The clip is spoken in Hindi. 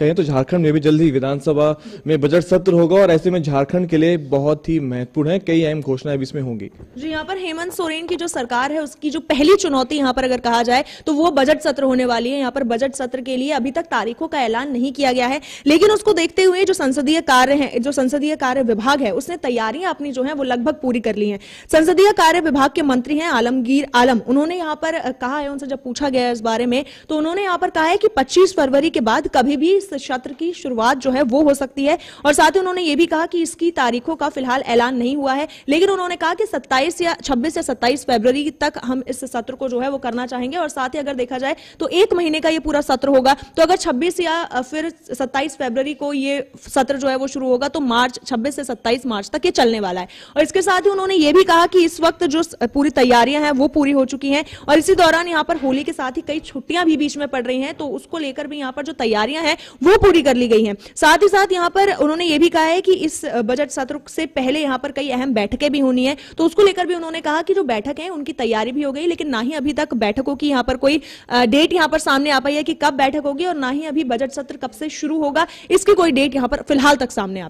कहें तो झारखंड में भी जल्द ही विधानसभा में बजट सत्र होगा और ऐसे में झारखंड के लिए बहुत ही महत्वपूर्ण है। कई अहम घोषणाएँ भी इसमें होंगी। जी, यहाँ पर हेमंत सोरेन की जो सरकार है, उसकी जो पहली चुनौती यहाँ पर अगर कहा जाए तो वो बजट सत्र होने वाली है। यहाँ पर बजट सत्र के लिए अभी तक तारीखों का ऐलान नहीं किया गया है, लेकिन उसको देखते हुए जो संसदीय कार्य है, जो संसदीय कार्य विभाग है, उसने तैयारियाँ अपनी जो है, वो लगभग पूरी कर ली है। संसदीय कार्य विभाग के मंत्री हैं आलमगीर आलम। उन्होंने यहाँ पर कहा है, उनसे जब पूछा गया इस बारे में तो उन्होंने यहाँ पर कहा है कि पच्चीस फरवरी के बाद कभी भी सत्र की शुरुआत जो है वो हो सकती है। और साथ ही उन्होंने ये भी कहा कि इसकी तारीखों का फ़िलहाल ऐलान नहीं हुआ है। लेकिन उन्होंने कहा कि 27 या 26 या 27 फरवरी तक हम इस सत्र को जो है वो करना चाहेंगे। और साथ ही अगर देखा जाए तो एक महीने का ये पूरा सत्र होगा। तो अगर 26 या फिर 27 फरवरी को ये सत्र जो है वो शुरू होगा तो मार्च 26 से 27 मार्च तक ये चलने वाला है। और इसके साथ ही उन्होंने ये भी कहा कि इस वक्त जो पूरी तैयारियाँ हैं वो पूरी हो चुकी हैं। और इसी दौरान यहाँ पर होली के साथ ही कई छुट्टियाँ भी बीच में पड़ रही हैं तो उसको लेकर भी यहाँ पर जो तैयारियाँ हैं वो पूरी कर ली गई है। साथ ही साथ यहाँ पर उन्होंने ये भी कहा है कि इस बजट सत्र से पहले यहाँ पर कई अहम बैठकें भी होनी है। तो उसको लेकर भी उन्होंने कहा कि जो बैठक है, उनकी तैयारी भी हो गई, लेकिन ना ही अभी तक बैठकों की यहाँ पर कोई डेट यहाँ पर सामने आ पाई है कि कब बैठक होगी और ना ही अभी बजट सत्र कब से शुरू होगा, इसकी कोई डेट यहाँ पर फ़िलहाल तक सामने आ